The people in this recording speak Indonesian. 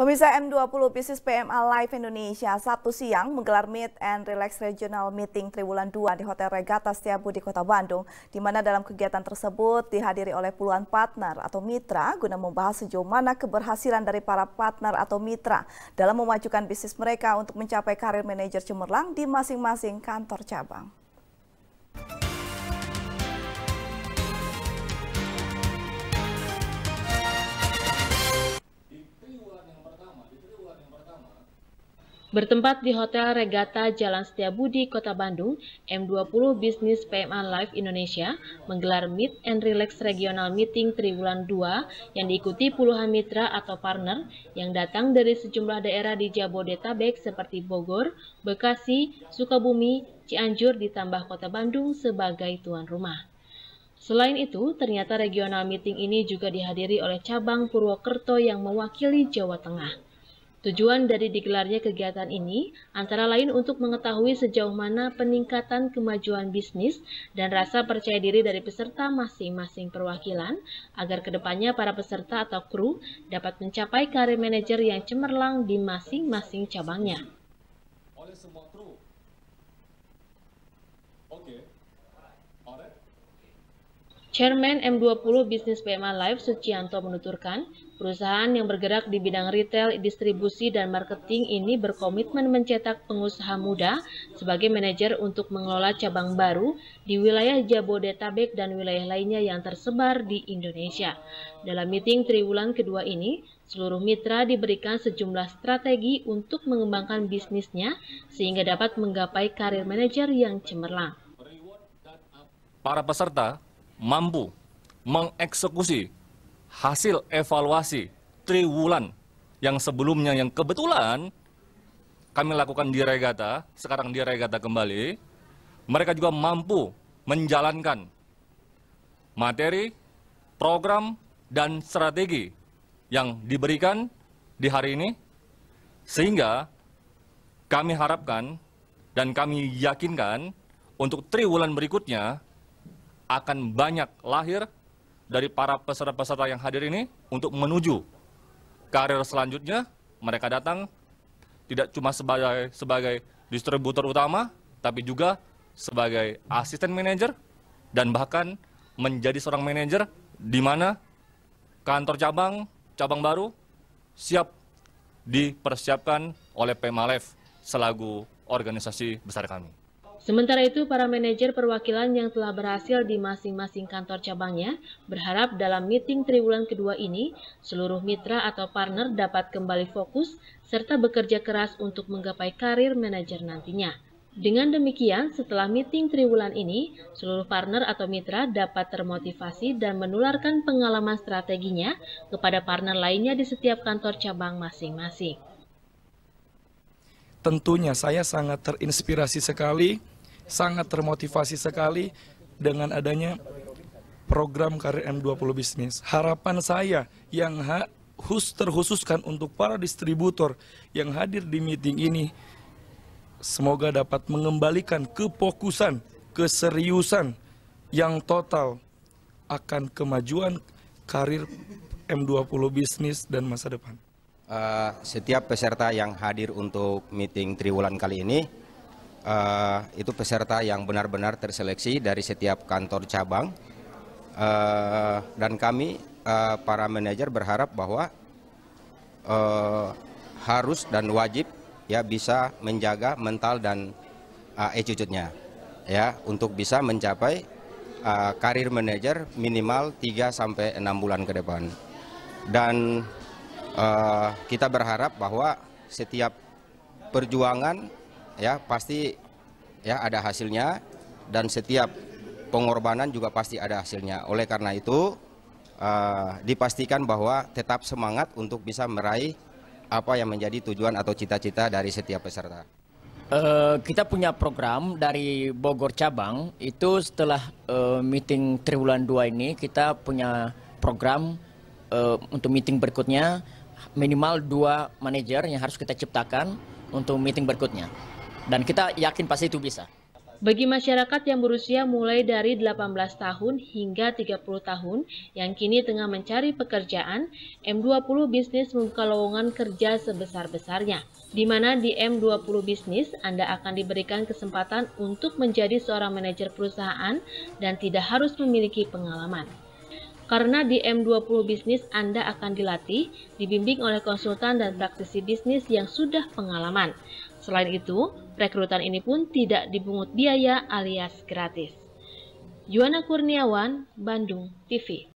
Pemirsa M20 Bisnis PMA Live Indonesia Sabtu siang menggelar Meet and Relax Regional Meeting Triwulan 2 di Hotel Regata Setiabu di Kota Bandung, di mana dalam kegiatan tersebut dihadiri oleh puluhan partner atau mitra guna membahas sejauh mana keberhasilan dari para partner atau mitra dalam memajukan bisnis mereka untuk mencapai karir manajer cemerlang di masing-masing kantor cabang. Bertempat di Hotel Regata Jalan Setiabudi, Kota Bandung, M20 Business PMA Live Indonesia menggelar Meet and Relax Regional Meeting Triwulan 2 yang diikuti puluhan mitra atau partner yang datang dari sejumlah daerah di Jabodetabek seperti Bogor, Bekasi, Sukabumi, Cianjur ditambah Kota Bandung sebagai tuan rumah. Selain itu, ternyata regional meeting ini juga dihadiri oleh cabang Purwokerto yang mewakili Jawa Tengah. Tujuan dari digelarnya kegiatan ini antara lain untuk mengetahui sejauh mana peningkatan kemajuan bisnis dan rasa percaya diri dari peserta masing-masing perwakilan agar ke depannya para peserta atau kru dapat mencapai karir manajer yang cemerlang di masing-masing cabangnya. Oleh semua kru. Oke. Chairman M20 Business PMA Live Sucianto menuturkan, Perusahaan yang bergerak di bidang retail, distribusi, dan marketing ini berkomitmen mencetak pengusaha muda sebagai manajer untuk mengelola cabang baru di wilayah Jabodetabek dan wilayah lainnya yang tersebar di Indonesia. Dalam meeting triwulan kedua ini, seluruh mitra diberikan sejumlah strategi untuk mengembangkan bisnisnya sehingga dapat menggapai karir manajer yang cemerlang. Para peserta mampu mengeksekusi hasil evaluasi triwulan yang sebelumnya yang kebetulan kami lakukan di regata, sekarang di regata kembali, mereka juga mampu menjalankan materi, program, dan strategi yang diberikan di hari ini, sehingga kami harapkan dan kami yakinkan untuk triwulan berikutnya akan banyak lahir dari para peserta-peserta yang hadir ini untuk menuju karir selanjutnya. Mereka datang tidak cuma sebagai sebagai distributor utama, tapi juga sebagai asisten manajer dan bahkan menjadi seorang manajer di mana kantor cabang cabang baru siap dipersiapkan oleh Pemalev selagu organisasi besar kami. Sementara itu, para manajer perwakilan yang telah berhasil di masing-masing kantor cabangnya berharap dalam meeting triwulan kedua ini, seluruh mitra atau partner dapat kembali fokus serta bekerja keras untuk menggapai karir manajer nantinya. Dengan demikian, setelah meeting triwulan ini, seluruh partner atau mitra dapat termotivasi dan menularkan pengalaman strateginya kepada partner lainnya di setiap kantor cabang masing-masing. Tentunya saya sangat terinspirasi sekali sangat termotivasi sekali dengan adanya program karir M20 bisnis. Harapan saya yang ha khusus terkhususkan untuk para distributor yang hadir di meeting ini semoga dapat mengembalikan kefokusan, keseriusan yang total akan kemajuan karir M20 bisnis dan masa depan. Uh, setiap peserta yang hadir untuk meeting triwulan kali ini uh, itu peserta yang benar-benar terseleksi dari setiap kantor cabang uh, dan kami uh, para manajer berharap bahwa uh, harus dan wajib ya bisa menjaga mental dan uh, attitude-nya ya untuk bisa mencapai uh, karir manajer minimal 3 sampai 6 bulan ke depan. Dan uh, kita berharap bahwa setiap perjuangan ya pasti ya ada hasilnya dan setiap pengorbanan juga pasti ada hasilnya. Oleh karena itu uh, dipastikan bahwa tetap semangat untuk bisa meraih apa yang menjadi tujuan atau cita-cita dari setiap peserta. Uh, kita punya program dari Bogor cabang itu setelah uh, meeting triwulan 2 ini kita punya program uh, untuk meeting berikutnya minimal dua manajer yang harus kita ciptakan untuk meeting berikutnya dan kita yakin pasti itu bisa. Bagi masyarakat yang berusia mulai dari 18 tahun hingga 30 tahun yang kini tengah mencari pekerjaan, M20 Bisnis membuka lowongan kerja sebesar-besarnya. Di mana di M20 Bisnis Anda akan diberikan kesempatan untuk menjadi seorang manajer perusahaan dan tidak harus memiliki pengalaman. Karena di M20 Bisnis Anda akan dilatih, dibimbing oleh konsultan dan praktisi bisnis yang sudah pengalaman. Selain itu, rekrutan ini pun tidak dibungut biaya alias gratis. Yuana Kurniawan, Bandung TV